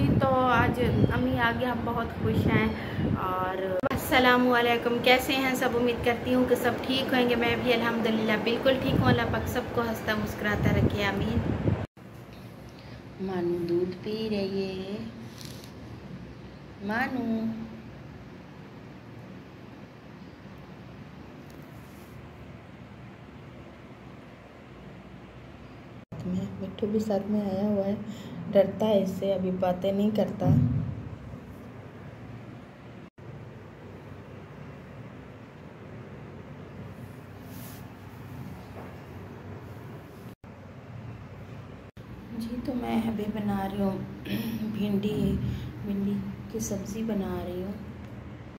तो आज अम्मी आ गया हम बहुत खुश हैं और असलकुम कैसे हैं? सब उम्मीद करती हूँ कि सब ठीक होंगे। मैं भी अल्हम्दुलिल्लाह बिल्कुल ठीक हूँ। अल्लाह पाक सबको हंसता मुस्कुराता रखे। अमीन मानू दूध पी रही है। मानू। में मिट्टू भी साथ में आया हुआ है। डरता है, इससे अभी बातें नहीं करता। जी तो मैं अभी बना रही हूँ भिंडी भिंडी की सब्ज़ी बना रही हूँ।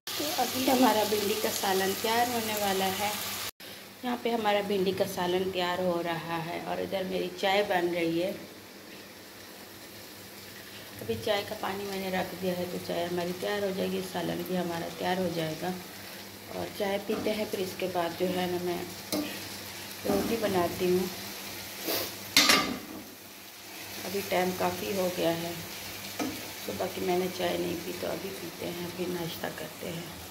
तो अभी हमारा भिंडी का सालन तैयार होने वाला है। यहाँ पे हमारा भिंडी का सालन तैयार हो रहा है और इधर मेरी चाय बन रही है। अभी चाय का पानी मैंने रख दिया है तो चाय हमारी तैयार हो जाएगी, सालन भी हमारा तैयार हो जाएगा। और चाय पीते हैं, फिर इसके बाद जो है ना मैं रोटी बनाती हूँ। अभी टाइम काफ़ी हो गया है। सुबह की मैंने चाय नहीं पी तो अभी पीते हैं फिर नाश्ता करते हैं।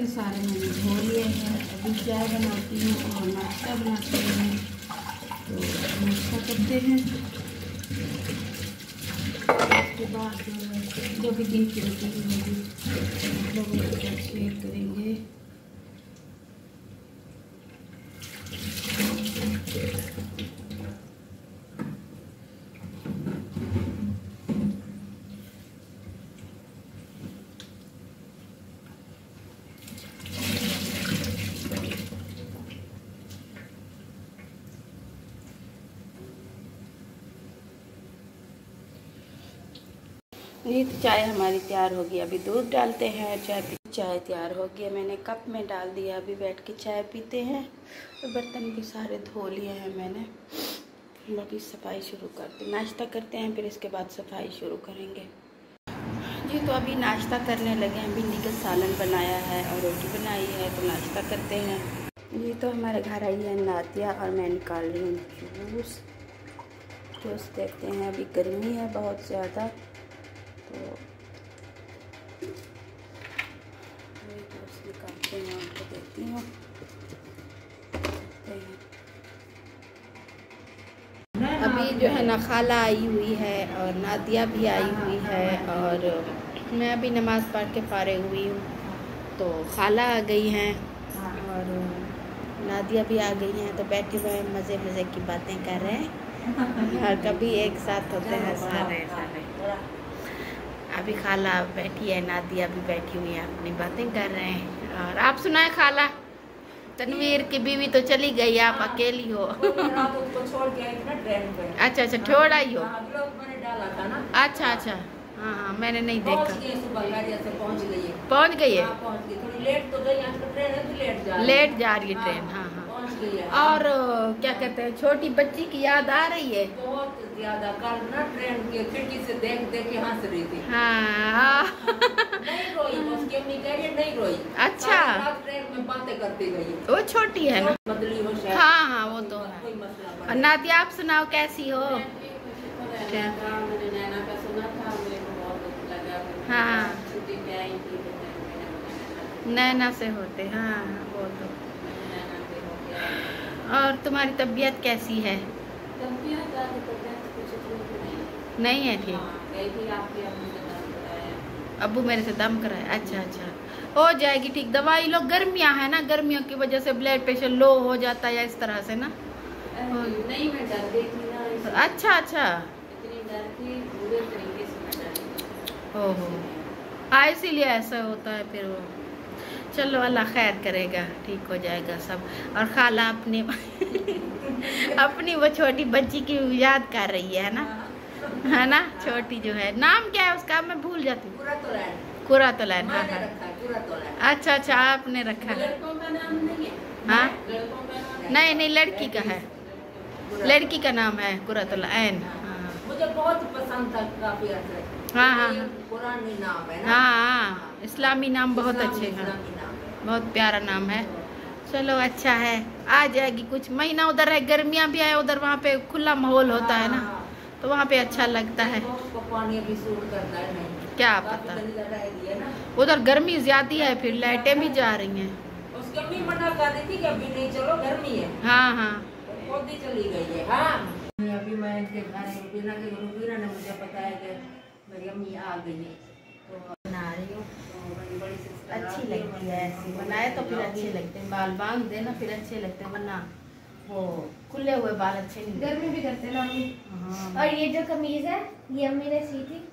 बर्तन सारे मैंने धो लिए हैं। अभी चाय बनाती हूँ और नाश्ता बनाती हूँ। तो नाश्ता करते हैं। उसके बाद जो भी दिन की रोटी होगी लोगों के शेयर करेंगे। ये तो चाय हमारी तैयार होगी। अभी दूध डालते हैं, चाय पी, चाय तैयार हो गया मैंने कप में डाल दिया। अभी बैठ के चाय पीते हैं। और बर्तन भी सारे धो लिए हैं मैंने। अभी सफ़ाई शुरू करते नाश्ता करते हैं, फिर इसके बाद सफ़ाई शुरू करेंगे। जी तो अभी नाश्ता करने लगे हैं। भिंडी का सालन बनाया है और रोटी बनाई है तो नाश्ता करते हैं। जी तो हमारे घर आई है नातिया और मैं निकाल रही हूँ जूस। जूस देखते हैं। अभी गर्मी है बहुत ज़्यादा तो निकालते हैं आपको देती हूँ। अभी जो है ना खाला आई हुई है और नादिया भी आई हुई है और मैं अभी नमाज़ पढ़ के फारे हुई हूँ। तो खाला आ गई हैं और नादिया भी आ गई हैं। तो बैठे हुए मज़े मज़े की बातें कर रहे हैं। और कभी एक साथ होते हैं सारे सारे। अभी खाला बैठी है नादिया भी बैठी हुई है अपनी बातें कर रहे हैं। और आप सुनाए खाला? तनवीर की बीवी तो चली गई आप अकेली हो। अच्छा अच्छा छोड़ आई हो? अच्छा अच्छा। हाँ हाँ मैंने नहीं देखा। पहुँच गई। है? लेट तो गई है तो लेट जा रही है। ट्रेन हाँ हाँ है। और क्या कहते हैं छोटी बच्ची की याद आ रही है? बहुत ज़्यादा कल ना ट्रेन की खिड़की से देख देख के हंस रही थी। हाँ नहीं रोई उसकी अम्मी कह रही है, नहीं रोई। अच्छा। ट्रेन में बातें करती गई वो छोटी है ना? बदली हो हाँ हाँ वो तो है। कोई मसला नादिया आप सुनाओ कैसी हो? हाँ। तो नैना से होते हाँ वो तो। हो और तुम्हारी तबीयत कैसी है? कुछ ठीक नहीं। है ठीक? हाँ, अबू मेरे से दम कराए अच्छा अच्छा। हो जाएगी ठीक दवाई लो गर्मियाँ है ना गर्मियों की वजह से ब्लड प्रेशर लो हो जाता है या इस तरह से ना? नहीं मैं डर गई थी ना अच्छा अच्छा। इतनी डर थी बुरे तरीके से मैं डर ओहो। हाँ इसीलिए ऐसा होता है फिर वो। चलो अल्लाह खैर करेगा ठीक हो जाएगा सब। और खाला अपनी अपनी वो छोटी बच्ची की याद कर रही है ना? है ना? छोटी जो है। नाम क्या है उसका? मैं भूल जाती हूँ। तो कुरा तो लैन हाँ। हाँ है तो अच्छा अच्छा आपने रखा है। लड़कों का नाम नहीं है। हाँ? नहीं नहीं लड़की का है। लड़की का नाम है कुरतुल ऐन हाँ। मुझे बहुत पसंद था काफ़ी हाँ, हाँ, हाँ। है ना? हाँ इस्लामी नाम बहुत अच्छे है। बहुत प्यारा नाम है। चलो अच्छा है। आ जाएगी कुछ। महीना उधर है गर्मियाँ भी है उधर वहाँ पे खुला माहौल होता है ना हाँ, तो वहाँ पे अच्छा लगता है। तो है क्या पता। उधर गर्मी ज़्यादा है फिर लाइटें भी जा रही हैं। उसकी मना कर रही थी कि अभी नहीं चलो गर्मी है। हाँ हाँ। खुद चली गई है हाँ। अभी मैं इनके घर रुबीना के रुबीना ने मुझे बताया कि मेरी अम्मी आ गई है। तो बना रही हूँ तो मेरी बड़ी सिस्टर अच्छी लगती है ऐसी बनाए तो फिर अच्छे लगते हैं बाल बाँध देना फिर अच्छे लगते हैं वरना वो खुले हुए बाल अच्छे नहीं गर्मी भी करते ना अम्मी हाँ और ये जो कमीज है ये अम्मी ने सी थी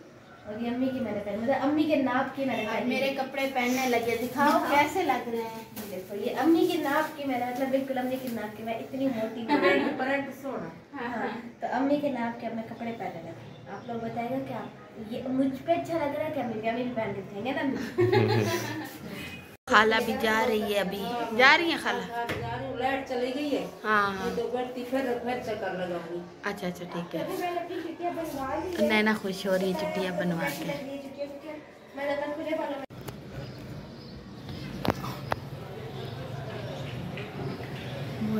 और ये अम्मी की मैंने पहनी मतलब अम्मी के नाप की मैंने पहनी मेरे कपड़े पहनने लगे दिखाओ कैसे लग रहे हैं देखो ये अम्मी के नाप की मैंने मतलब बिल्कुल अम्मी के नाप की मैं इतनी मोटी हूँ। सोना हाँ, तो अम्मी के नाप के अब मैं कपड़े पहनने लगी आप लोग बताएगा क्या ये मुझ पे अच्छा लग रहा है क्या पहन लेते हैं ना खाला भी जा रही है अभी। जा रही है खाला? लाइट चली गई है। हाँ हाँ। तो बढ़ती फिर फिर चक्कर लगाऊँगी। अच्छा अच्छा ठीक है। है। नैना खुश हो रही है छुट्टियाँ बनवा के ये छुट्टियाँ छुट्टियाँ मैंने तो खुले बालों में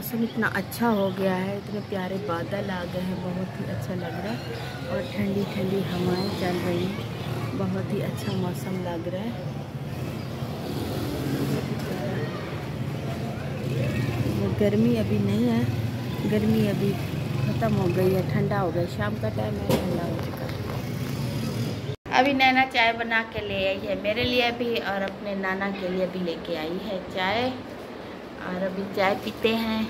मौसम इतना अच्छा हो गया है, इतने प्यारे बादल आ गए हैं, बहुत ही अच्छा लग रहा है और ठंडी ठंडी हवाएँ चल रही हैं, बहुत ही अच्छा मौसम लग रहा है। वो गर्मी अभी नहीं है, गर्मी अभी ख़त्म हो गई है, ठंडा हो गया, शाम का टाइम है, ठंडा हो चुका है। अभी नैना चाय बना के ले आई है, मेरे लिए भी और अपने नाना के लिए भी लेके आई है चाय। और अभी चाय पीते हैं।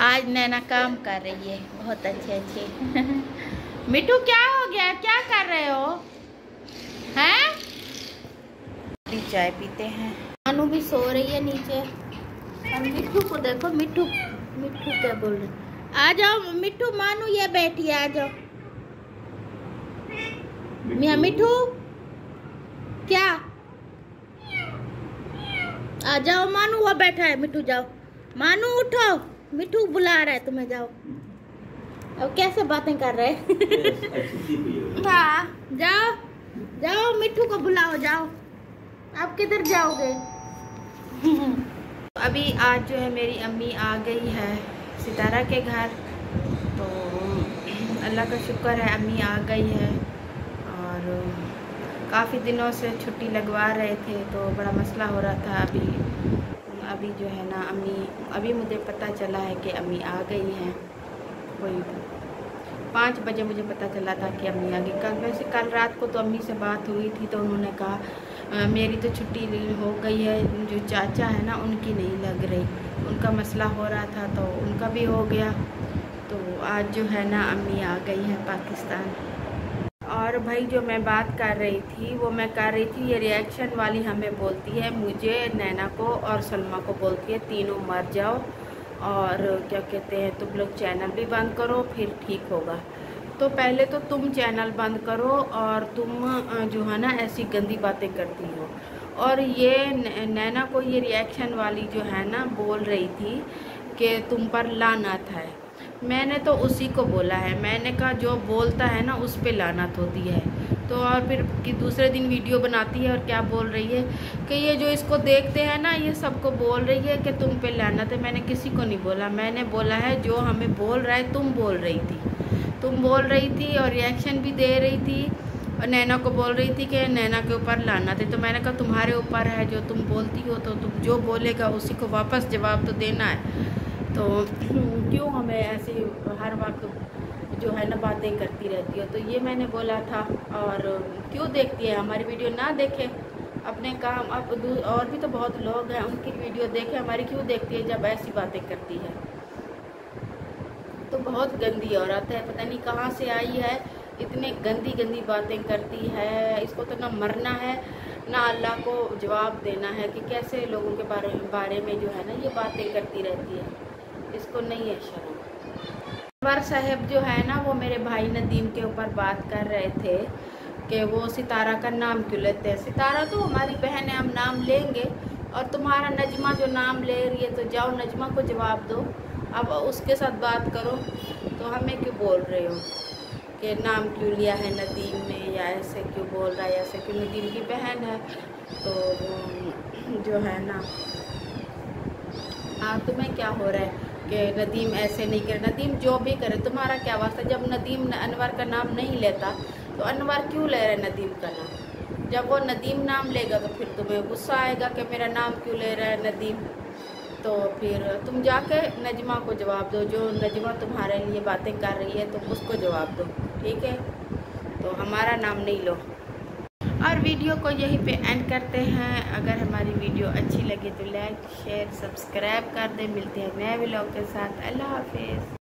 आज नैना काम कर रही है, बहुत अच्छे अच्छे। मिठू क्या हो गया? क्या कर रहे हो? हैं? अभी चाय पीते हैं। मानू भी सो रही है नीचे। और मिठू को देखो मिठू मिठू क्या बोल रहे आ जाओ मिठू मानू ये बैठी आ जाओ। मियाँ मिठू क्या? आ जाओ मानू वो बैठा है मिठू जाओ। मानू उठो। मिठू बुला रहा है तुम्हें जाओ। अब कैसे बातें कर रहे हाँ जाओ जाओ मिठू को बुलाओ जाओ। आप किधर जाओगे? अभी आज जो है मेरी अम्मी आ गई है सितारा के घर तो अल्लाह का शुक्र है अम्मी आ गई है और काफ़ी दिनों से छुट्टी लगवा रहे थे तो बड़ा मसला हो रहा था। अभी अभी जो है ना अम्मी अभी मुझे पता चला है कि अम्मी आ गई हैं। कोई पाँच बजे मुझे पता चला था कि अम्मी आ गई। कल वैसे कल रात को तो अम्मी से बात हुई थी तो उन्होंने कहा "अ, मेरी तो छुट्टी हो गई है जो चाचा है ना उनकी नहीं लग रही। उनका मसला हो रहा था तो उनका भी हो गया। तो आज जो है ना अम्मी आ गई हैं पाकिस्तान। और भाई जो मैं बात कर रही थी, वो मैं कर रही थी, ये रिएक्शन वाली हमें बोलती है, मुझे, नैना को और सलमा को बोलती है, तीनों मर जाओ और क्या कहते हैं, तुम लोग चैनल भी बंद करो, फिर ठीक होगा। तो पहले तो तुम चैनल बंद करो और तुम जो है ना, ऐसी गंदी बातें करती हो। और ये नैना को ये रिएक्शन वाली जो है ना, बोल रही थी कि तुम पर लानत है। मैंने तो उसी को बोला है। मैंने कहा, जो बोलता है ना, उस पर लानत होती है। तो और फिर कि दूसरे दिन वीडियो बनाती है और क्या बोल रही है? कि ये जो इसको देखते हैं ना, ये सबको बोल रही है कि तुम पे लानत है। मैंने किसी को नहीं बोला। मैंने बोला है, जो हमें बोल रहा है, तुम बोल रही थी। तुम बोल रही थी और रिएक्शन भी दे रही थी। और नैना को बोल रही थी कि नैना के ऊपर लाना थे तो मैंने कहा, तुम्हारे ऊपर है, जो तुम बोलती हो तो तुम जो बोलेगा, उसी को वापस जवाब तो देना है। तो क्यों हमें ऐसे हर वक्त जो है ना बातें करती रहती हो? तो ये मैंने बोला था, और क्यों देखती है? हमारी वीडियो ना देखें, अपने काम, अब और भी तो बहुत लोग हैं, उनकी वीडियो देखें, हमारी क्यों देखती है जब ऐसी बातें करती है? तो बहुत गंदी औरत है, पता नहीं कहाँ से आई है, इतने गंदी गंदी बातें करती है, इसको तो ना मरना है, ना अल्लाह को जवाब देना है कि कैसे लोगों के बारे बारे में जो है ना ये बातें करती रहती है। इसको नहीं है शर्म। अनवर साहब जो है ना, वो मेरे भाई नदीम के ऊपर बात कर रहे थे कि वो सितारा का नाम क्यों लेते हैं। सितारा तो हमारी बहन है, हम नाम लेंगे और तुम्हारा नजमा जो नाम ले रही है तो जाओ नजमा को जवाब दो। अब उसके साथ बात करो तो हमें क्यों बोल रहे हो कि नाम क्यों लिया है नदीम ने, या ऐसे क्यों बोल रहा है ऐसे क्यों नदीम की बहन है? तो जो है ना हाँ तुम्हें क्या हो रहा है? कि नदीम ऐसे नहीं करे। नदीम जो भी करे, तुम्हारा क्या वास्ता? जब नदीम अनवर का नाम नहीं लेता तो अनवर क्यों ले रहे नदीम का नाम? जब वो नदीम नाम लेगा तो फिर तुम्हें गुस्सा आएगा कि मेरा नाम क्यों ले रहा है नदीम? तो फिर तुम जाके नजमा को जवाब दो। जो नजमा तुम्हारे लिए बातें कर रही है, तुम उसको जवाब दो। ठीक है? तो हमारा नाम नहीं लो। और वीडियो को यहीं पे एंड करते हैं। अगर हमारी वीडियो अच्छी लगे तो लाइक शेयर सब्सक्राइब कर दें। मिलते हैं नए ब्लॉग के साथ। अल्लाह हाफिज़।